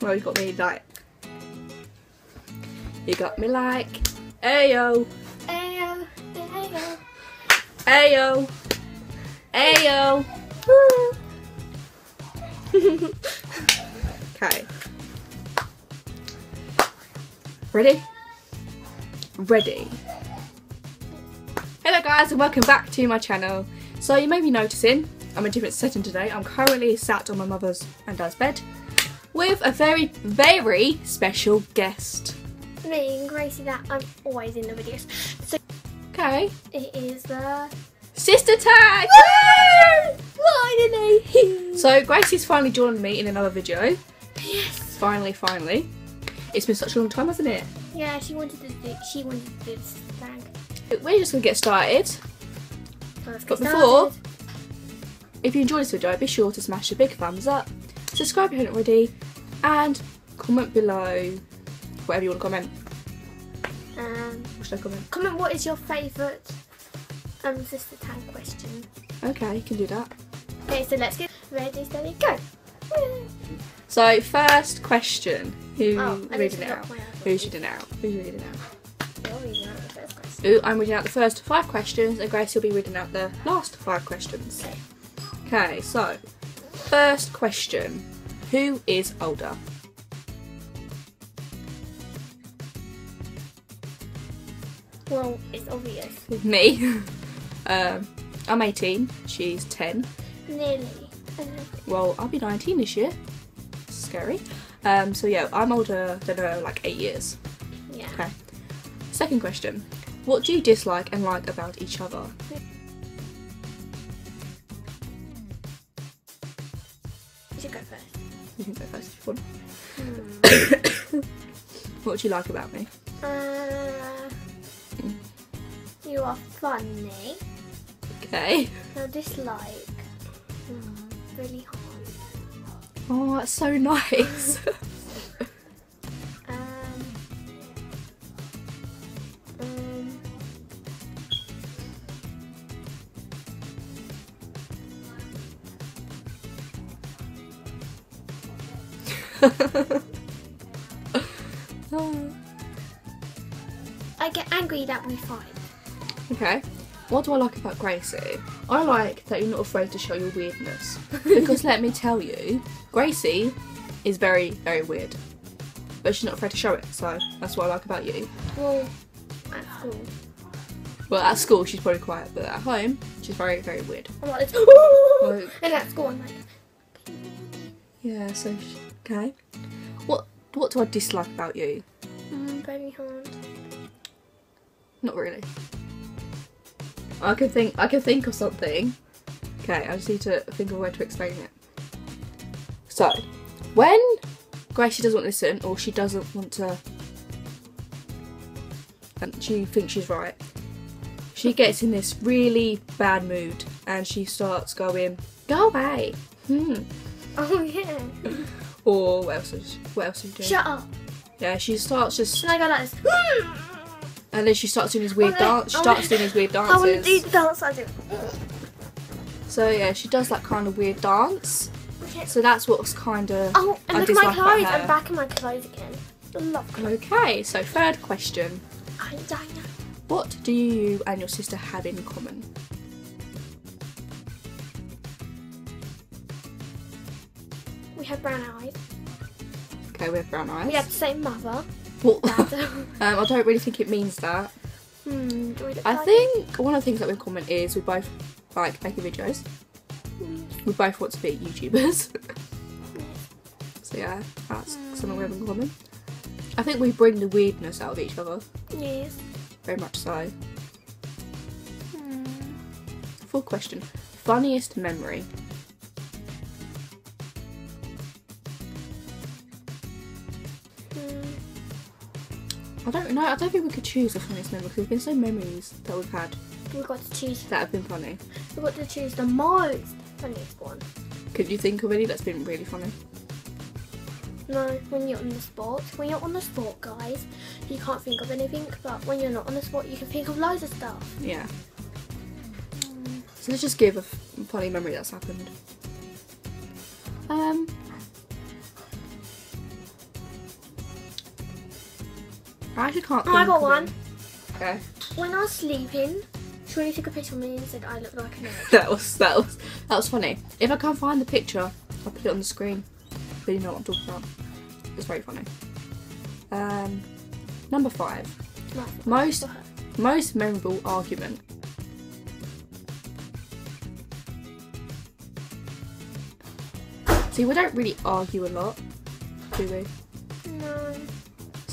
Well, you got me like. You got me like. Ayo, Ayo, ayo. ayo, ayo. Okay. Ready? Ready. Hello guys and welcome back to my channel. So you may be noticing I'm a different setting today. I'm currently sat on my mother's and dad's bed with a very, very special guest. Me and Gracie that I'm always in the videos. So Okay. it is the Sister tag! finally. So Gracie's finally joined me in another video. yes. Finally, finally. It's been such a long time, hasn't it? Yeah, she wanted to do. She wanted to do this tag. We're just gonna get started. Let's But get before- started. If you enjoyed this video, be sure to smash a big thumbs up, subscribe if you haven't already, and comment below whatever you want to comment. Um, What should I comment? comment what is your favourite um sister tag question. Okay, you can do that. Okay, so let's get ready, steady, go. So first question. Who Oh, reading it out? Who's reading it out? Who's reading it out? You're reading out the first question. Ooh, I'm reading out the first five questions, and Grace will be reading out the last five questions. Okay. Okay, so first question: Who is older? Well, it's obvious. Me. um, I'm 18. She's 10. Nearly. Well, I'll be 19 this year. Scary. Um, so yeah, I'm older than her like eight years. Yeah. Okay. Second question: What do you dislike and like about each other? You should go first. You can go first if you want. Hmm. What do you like about me? Uh, you are funny. Okay. I dislike. Hmm, really hard. Oh, that's so nice. I get angry that we fight. okay. What do I like about Gracie? I like that you're not afraid to show your weirdness. because let me tell you, Gracie is very, very weird. But she's not afraid to show it, so that's what I like about you. Well, at school. Well, at school she's probably quiet, but at home she's very, very weird. I'm like. And at school, I'm like, yeah, so sh- okay. What what do I dislike about you? mm, very hard. Not really. I can think I can think of something. Okay, I just need to think of a way to explain it. So, when Gracie doesn't listen or she doesn't want to and she thinks she's right, she gets in this really bad mood and she starts going, Go away. Hmm. Oh yeah. Or what else is what else you doing? Shut up. Yeah, she starts just And I go like this. and then she starts doing this weird Oh, no. dance. She Oh, starts no. doing these weird I want to dances. do the dance I do. So yeah, she does that kind of weird dance. Okay. So that's what's kind of. Oh, and I look at my dislike about clothes. her. I'm back in my clothes again. I love clothes. Okay, so third question: I know. What do you and your sister have in common? Have brown eyes. Okay, we have brown eyes. We have the same mother. Well, um, I don't really think it means that. hmm. do we look I like- think one of the things that we have in common is we both like making videos. Hmm. We both want to be YouTubers. so yeah, that's something we have in common. I think we bring the weirdness out of each other, Yes. very much so. Hmm. Full question: Funniest memory? I don't know. I don't think we could choose a funniest memory because there's been so memories that we've had We've got to choose. that have been funny. We've got to choose the most funniest one. Could you think of any that's been really funny? No, when you're on the spot. When you're on the spot, guys, you can't think of anything. But when you're not on the spot, you can think of loads of stuff. Yeah. So let's just give a funny memory that's happened. Um. I actually can't. Oh, I got one. Okay. When I was sleeping, Shirley took a picture of me and said I look like an egg. That was that was that was funny. If I can't find the picture, I'll put it on the screen. But you know what I'm talking about. It's very funny. Um, number five. Most most memorable argument. See, we don't really argue a lot, do we?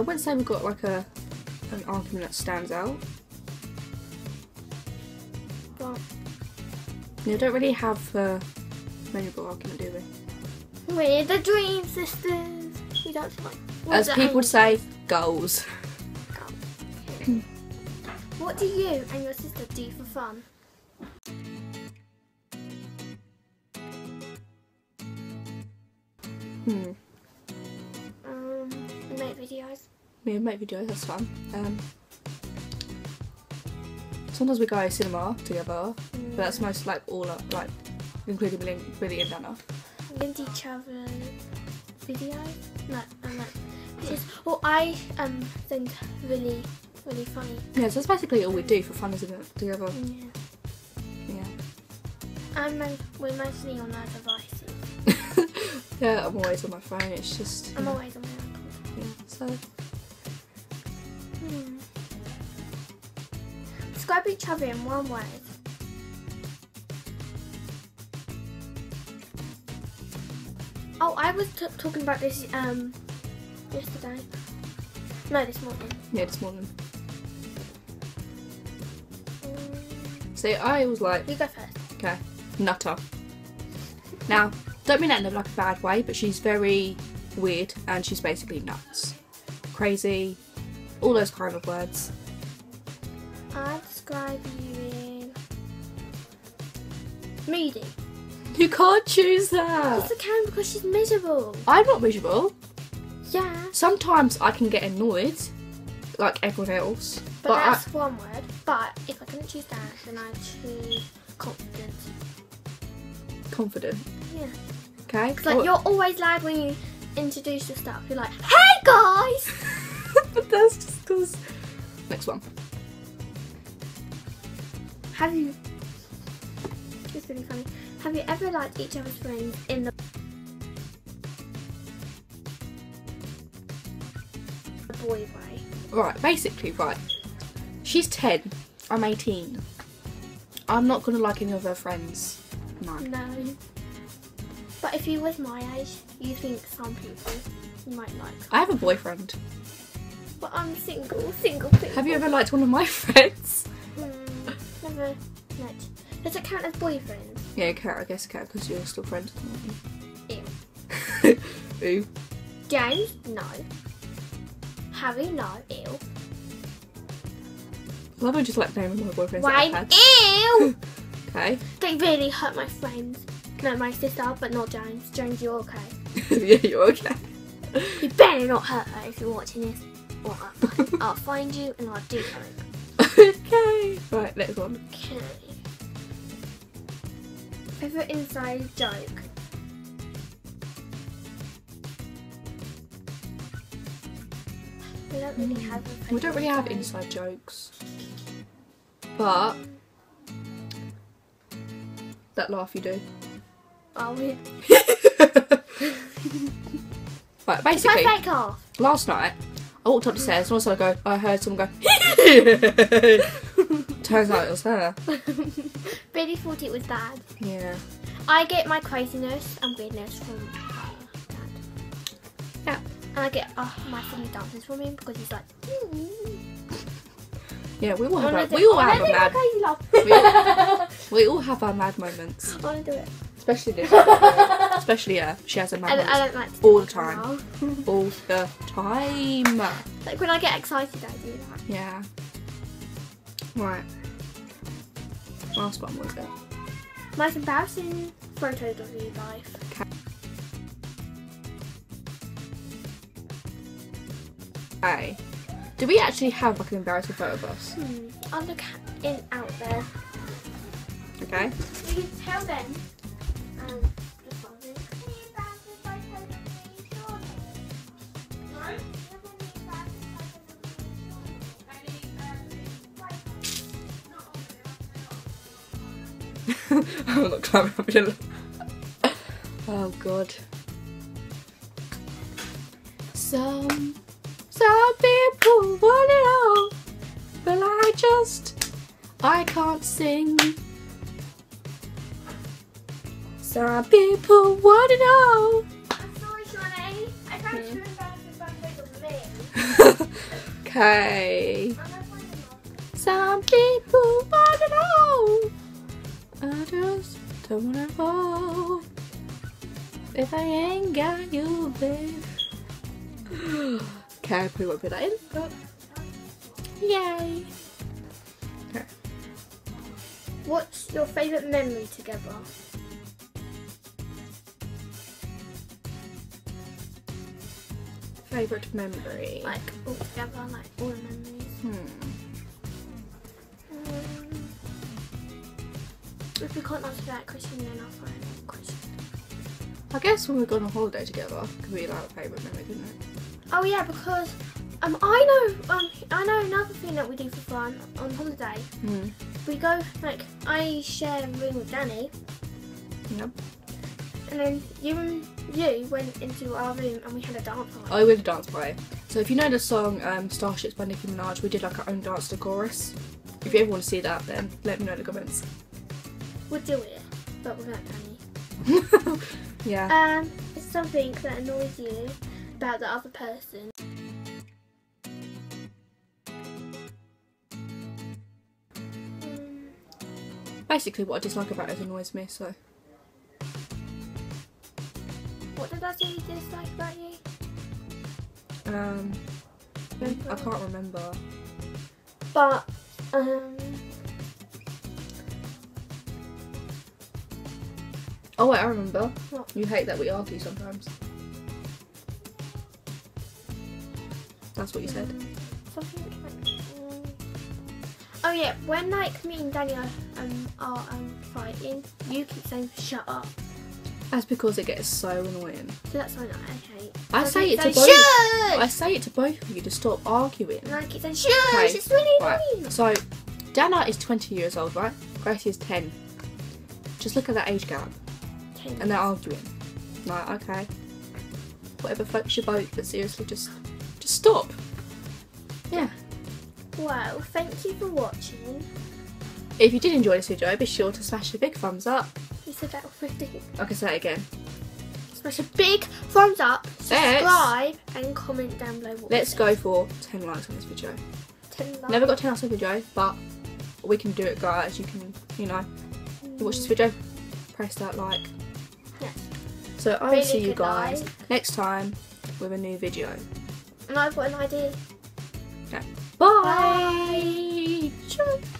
So I wouldn't say we've got like a an argument that stands out. But We don't really have a memorable argument, do we? we're the Dream Sisters. We don't like. As people would say, goals. What do you and your sister do for fun? Videos. We make videos, that's fun. Um, sometimes we go to cinema together, but that's most like all up, like including Billy, Billy and Dana. Lend each other videos. No, I'm like. Well, I um send really, really funny. Yeah, so that's basically all we do for fun, isn't it? Together. Yeah. Yeah. I'm we're mostly on our devices. yeah, I'm always on my phone. It's just. I'm yeah, always on my iPod. yeah, so Hmm. Describe each other in one word. Oh, I was t- talking about this um yesterday. No, this morning. yeah, this morning. Mm, See, I was like, you go first. okay, nutter. Now, don't mean that in like a bad way, but she's very weird and she's basically nuts, crazy, all those kind of words. I'll describe you in moody. You can't choose that. Yes, I can because she's miserable. I'm not miserable. Yeah, Sometimes I can get annoyed, like everyone else. but, But, I, that's one word. But if I couldn't choose that, then I'd choose confident. confident. Yeah. Okay. Because like you're always loud when you introduce yourself. You're like, "Hey guys!" but that's because. Next one. Have you? It's really funny. Have you ever liked each other's friends in the boy way? Right. Basically, right. She's ten. I'm eighteen. I'm not gonna like any of her friends. No. No. But if you was my age, you think some people you might like. I have a boyfriend. But I'm single, single people. Have you ever liked one of my friends? Hmm, never met. Does it count as boyfriend? Yeah, okay, I guess okay, because you're still friends. Ew. aren't you? Ooh. James? No. Harry? No. Ew. I love I just like naming my boyfriends that I've Wayne? had. Ew! Okay. they really hurt my friends. No, my sister, but not James. James, you're okay. yeah, you're okay. You better not hurt her if you're watching this. Or I'll find, I'll find you and I'll do something. okay. Right, next one. Okay. Favorite inside joke? We don't really hmm. have a We don't really have inside jokes. But that laugh you do. Oh, we. right, basically, last night I walked up the stairs and also I go, I heard someone go. Turns out it was her. Billy thought it was dad. Yeah. I get my craziness and weirdness from dad. Yeah. And I get uh, my silly dances from him because he's like. "Mm." Yeah, we all have do- we all have a wanna do my mad we all, we all have our mad moments. I want to do it. Especially this. Especially her. She has a mad don't, I don't like to all the time. all the time. Like when I get excited, I do that. Yeah. Right. Last one was it? Most embarrassing photos of your life. Okay. Do we actually have like an embarrassing photo of us? Hmm. I'll look in out there. Okay. You can tell them. I'm not climbing up your Oh god. Some some people want it all, but I just I can't sing. Some people want it all. I'm sorry, Shawnee. I found two embarrassing fun of me. Okay. I'm not playing them Some people want it all. I just don't wanna fall. If I ain't got you, babe. okay, I probably won't put that in, but yay. What's your favourite memory together? Favourite memory? Like all together, like all the memories. Hmm. If we can't answer that question, then I'll find a question. I guess when we go on a holiday together, it could be like a favourite memory, couldn't it? Oh yeah, because um, I know um, I know another thing that we do for fun on holiday. Hmm. We go like I share a room with Danny, Yep. and then you and you went into our room and we had a dance party. I a dance party. So if you know the song um, Starships by Nicki Minaj, we did like our own dance to chorus. If you ever want to see that, then let me know in the comments. We'll do it, but without Danny. yeah. Um, it's something that annoys you about the other person. Um, Basically, what I dislike about it annoys me. So what did I say you dislike about you? um, I can't remember. But um, Oh wait, I remember. What? You hate that we argue sometimes. That's what you said. something like. Um, oh yeah, when like me and are um are um fighting, you keep saying shut up. That's because it gets so annoying. So that's that I hate. I So say it to both. I say it to both of you to stop arguing. And I keep saying shush. Okay, It's really Right. annoying. So, Dana is 20 years old, right? Gracie is 10. Just look at that age gap. And they're arguing. Like, okay, whatever floats your boat, but seriously, just, just stop. Yeah. Well, thank you for watching. If you did enjoy this video, be sure to smash a big thumbs up. You said that already. I can say it again. Smash a big thumbs up, Let's- subscribe, and comment down below. What Let's go for 10 likes on this video. Ten likes. Never got 10 likes on a video, but we can do it, guys. You can, you know, you watch this mm. video, press that like. So I will really see you guys like. next time with a new video. And I've got an idea. Okay. Bye. Bye.